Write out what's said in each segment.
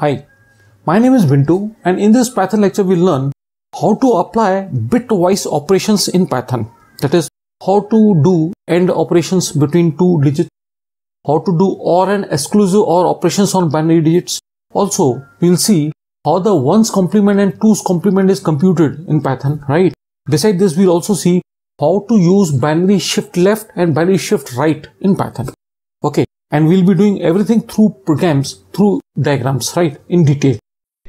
Hi, my name is Bintu and in this Python lecture we'll learn how to apply bitwise operations in Python. That is how to do AND operations between two digits, how to do OR and exclusive OR operations on binary digits. Also, we'll see how the ones complement and twos complement is computed in Python, right? Beside this, we'll also see how to use binary shift left and binary shift right in Python. And we'll be doing everything through programs, through diagrams, right, in detail.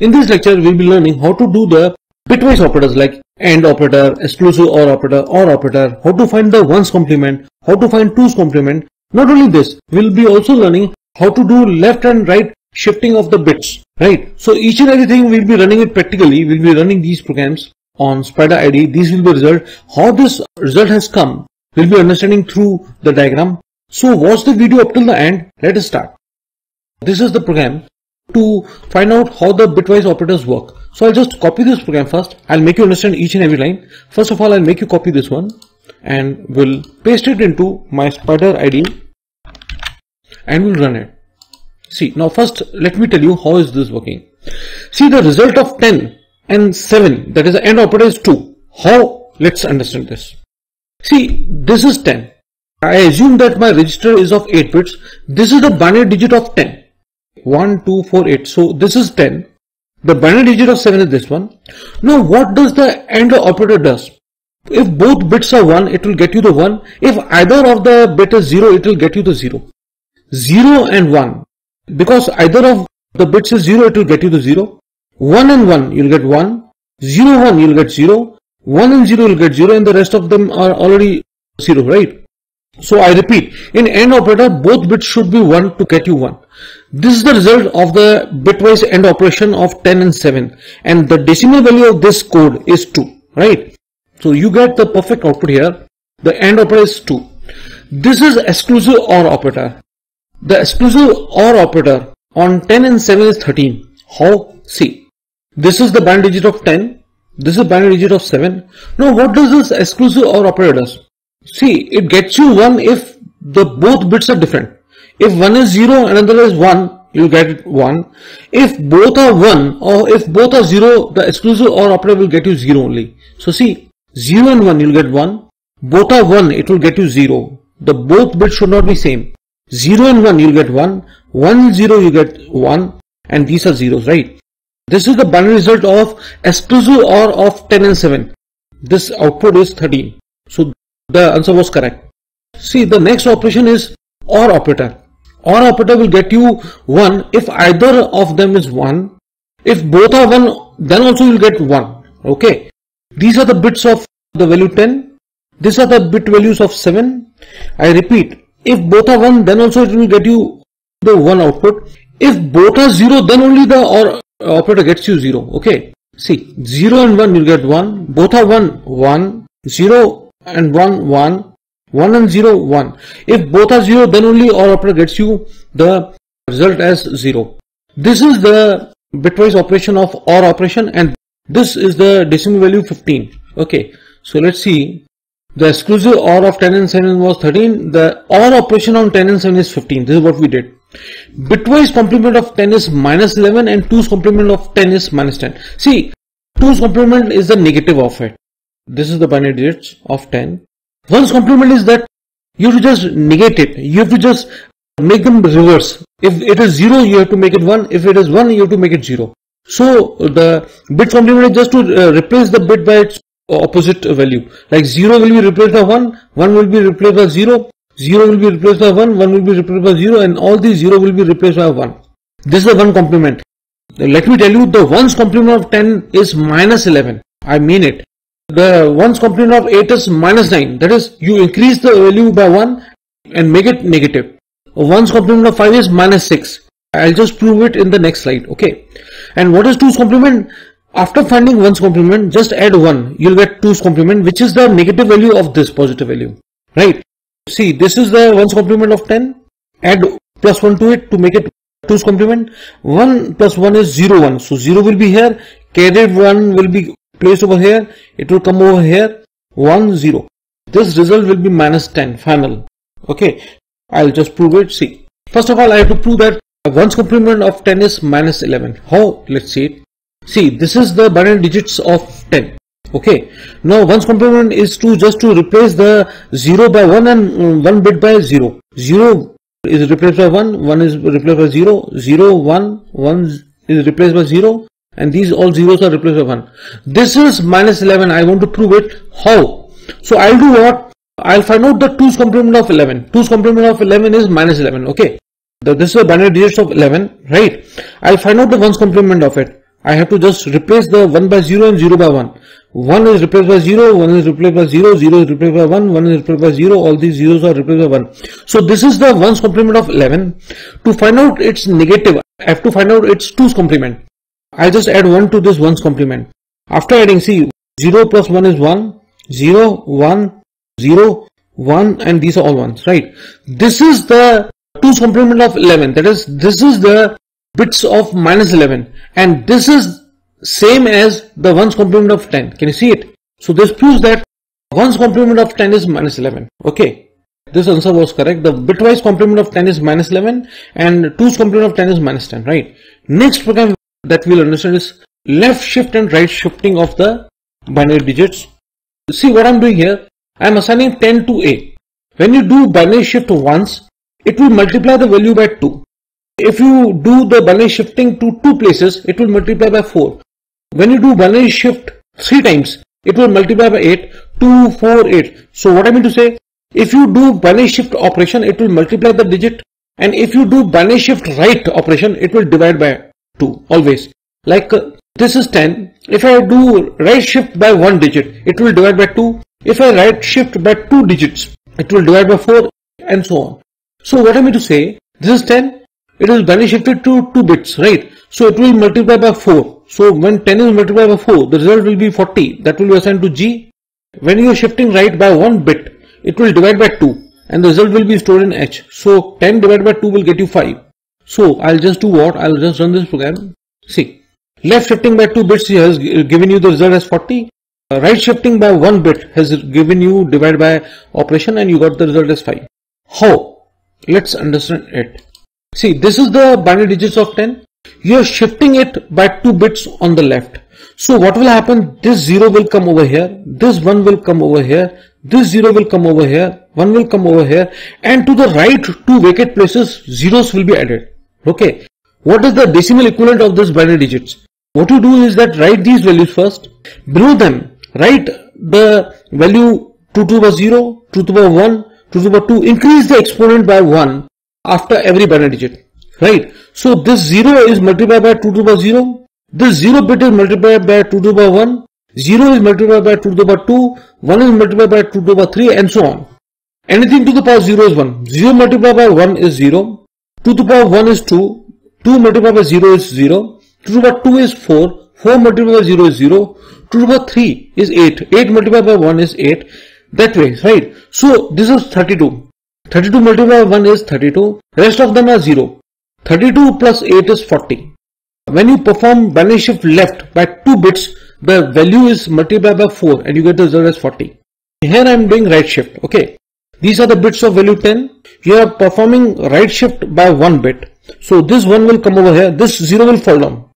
In this lecture, we'll be learning how to do the bitwise operators like AND operator, exclusive OR operator, OR operator, how to find the ones complement, how to find twos complement. Not only this, we'll be also learning how to do left and right shifting of the bits, right? So each and everything we'll be running it practically. We'll be running these programs on Spyder ID. These will be result. How this result has come, we'll be understanding through the diagram so watch the video up till the AND. Let us start. This is the program to find out how the bitwise operators work. So I'll just copy this program first. I'll make you understand each and every line. First of all, I'll make you copy this one and we'll paste it into my Spyder ID and we'll run it. See, now first let me tell you how is this working. See the result of 10 and 7 that is the end operator is 2. How? Let's understand this. See, this is 10 I assume that my register is of 8 bits. This is the binary digit of 10. 1, 2, 4, 8. So this is 10. The binary digit of 7 is this one. Now what does the AND operator does? If both bits are 1, it will get you the 1. If either of the bit is 0, it will get you the 0. 0 and 1. Because either of the bits is 0, it will get you the 0. 1 and 1, you'll get 1. 0, 1, you'll get 0. 1 and 0, you'll get 0 and the rest of them are already 0, right? So I repeat, in AND operator, both bits should be 1 to get you 1. This is the result of the bitwise AND operation of 10 and 7 and the decimal value of this code is 2, right? So you get the perfect output here. The AND operator is 2. This is exclusive OR operator. The exclusive OR operator on 10 and 7 is 13. How? See, this is the binary digit of 10. This is binary digit of 7. Now what does this exclusive OR operator does? See, it gets you 1 if the both bits are different. If one is 0 and another is 1, you get 1. If both are 1 or if both are 0, the exclusive OR operator will get you 0 only. So see, 0 and 1 you'll get 1. Both are 1, it will get you 0. The both bits should not be same. 0 and 1 you'll get 1. 1 0 you get 1 and these are zeros, right? This is the binary result of exclusive OR of 10 and 7. This output is 13. So the answer was correct. See, the next operation is OR operator. OR operator will get you 1 if either of them is 1. If both are 1, then also you will get 1. Okay. These are the bits of the value 10. These are the bit values of 7. I repeat, if both are 1, then also it will get you the 1 output. If both are 0, then only the OR operator gets you 0. Okay. See, 0 and 1 you will get 1. Both are 1, 1, 0, and 1 1 1 and 0 1 if both are 0 then only OR operator gets you the result as 0 this is the bitwise operation of OR operation and this is the decimal value 15 okay so let's see. The exclusive OR of 10 and 7 was 13 the OR operation on 10 and 7 is 15 this is what we did. Bitwise complement of 10 is minus 11 and 2's complement of 10 is minus 10 see 2's complement is the negative of it this is the binary digits of 10 one's complement is that you have to just negate it. You have to just make them reverse. If it is 0 you have to make it 1 if it is 1 you have to make it 0 so the bit complement is just to uh, replace the bit by its opposite value. Like 0 will be replaced by 1 1 will be replaced by 0 0 will be replaced by 1 1 will be replaced by 0 and all these 0 will be replaced by 1 this is the one complement. Let me tell you the ones complement of 10 is minus 11 I mean it the ones complement of 8 is minus 9. That is, you increase the value by 1 and make it negative. One's complement of 5 is minus 6. I'll just prove it in the next slide. Okay. And what is 2's complement? After finding 1's complement, just add 1. You'll get 2's complement, which is the negative value of this positive value. Right. See, this is the 1's complement of 10. Add plus 1 to it to make it 2's complement. 1 plus 1 is 0, 1. So 0 will be here. Carried 1 will be placed over here it will come over here 1 0 this result will be minus 10 final okay I'll just prove it see first of all I have to prove that ones complement of 10 is minus 11. How? Let's see it. See, this is the binary digits of 10. Okay. Now, ones complement is to just to replace the 0 by 1 and um, 1 bit by 0. 0 is replaced by 1, 1 is replaced by 0, 0, 1, 1 is replaced by 0 and these all zeros are replaced by 1. This is minus 11. I want to prove it. How? So I'll do what? I'll find out the 2's complement of 11. 2's complement of 11 is minus 11. Okay. The, this is a binary digits of 11, right? I'll find out the 1's complement of it. I have to just replace the 1 by 0 and 0 by 1. 1 is replaced by 0, 1 is replaced by 0, 0 is replaced by 1, 1 is replaced by 0, all these zeros are replaced by 1. So this is the 1's complement of 11. To find out its negative, I have to find out its 2's complement. I just add 1 to this 1's complement. After adding, see, 0 plus 1 is 1, 0, 1, 0, 1 and these are all ones, right? This is the 2's complement of 11. That is, this is the bits of minus 11 and this is same as the 1's complement of 10. Can you see it? So this proves that 1's complement of 10 is minus 11. Okay. This answer was correct. The bitwise complement of 10 is minus 11 and 2's complement of 10 is minus 10, right? Next program that we'll understand is left shift and right shifting of the binary digits. See what I'm doing here. I'm assigning 10 to A. When you do binary shift once, it will multiply the value by 2. If you do the binary shifting to two places, it will multiply by 4. When you do binary shift 3 times, it will multiply by 8, 2, 4, 8. So what I mean to say, if you do binary shift operation, it will multiply the digit and if you do binary shift right operation, it will divide by 2 always. Like uh, this is 10. If I do right shift by 1 digit, it will divide by 2. If I right shift by 2 digits, it will divide by 4 and so on. So what I mean to say, this is 10, it is binary shifted to 2 bits, right? So it will multiply by 4. So when 10 is multiplied by 4, the result will be 40. That will be assigned to G. When you are shifting right by 1 bit, it will divide by 2 and the result will be stored in H. So 10 divided by 2 will get you 5. So I'll just do what? I'll just run this program. See, left shifting by 2 bits has given you the result as 40. Uh, right shifting by 1 bit has given you divide by operation and you got the result as 5. How? Let's understand it. See, this is the binary digits of 10 you are shifting it by 2 bits on the left. So what will happen? This 0 will come over here, this 1 will come over here, this 0 will come over here, 1 will come over here and to the right two vacant places zeros will be added. Okay. What is the decimal equivalent of this binary digits? What you do is that write these values first. Below them write the value 2 to the power 0, 2 to the power 1, 2 to the power 2. Increase the exponent by 1 after every binary digit right? So this 0 is multiplied by 2 to the power 0. This 0 bit is multiplied by 2 to the power 1. 0 is multiplied by 2 to the power 2. 1 is multiplied by 2 to the power 3 and so on. Anything to the power 0 is 1. 0 multiplied by 1 is 0. 2 to the power 1 is 2. 2 multiplied by 0 is 0. 2 to the power 2 is 4. 4 multiplied by 0 is 0. 2 to the power 3 is 8. 8 multiplied by 1 is 8. That way, right? So this is 32. 32 multiplied by 1 is 32. Rest of them are 0. 32 plus 8 is 40. When you perform binary shift left by 2 bits, the value is multiplied by 4 and you get the result as 40. Here I am doing right shift. Okay. These are the bits of value 10. You are performing right shift by 1 bit. So this 1 will come over here. This 0 will fall down.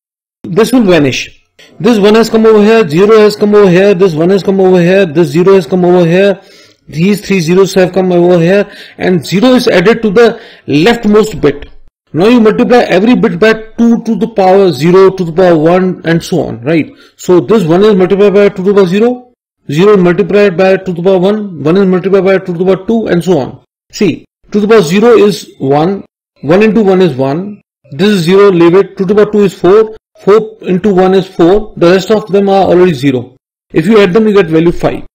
This will vanish. This 1 has come over here. 0 has come over here. This 1 has come over here. This 0 has come over here. These three zeros have come over here and 0 is added to the leftmost bit. Now you multiply every bit by 2 to the power 0 to the power 1 and so on, right? So this 1 is multiplied by 2 to the power 0, 0 multiplied by 2 to the power 1, 1 is multiplied by 2 to the power 2 and so on. See, 2 to the power 0 is 1, 1 into 1 is 1, this is 0, leave it, 2 to the power 2 is 4, 4 into 1 is 4, the rest of them are already 0. If you add them you get value 5.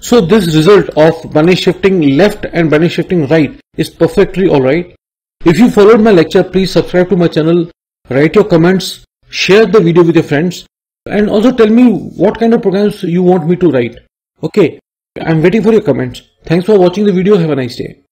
So this result of binary shifting left and binary shifting right is perfectly alright. If you followed my lecture, please subscribe to my channel, write your comments, share the video with your friends and also tell me what kind of programs you want me to write. Okay, I'm waiting for your comments. Thanks for watching the video. Have a nice day.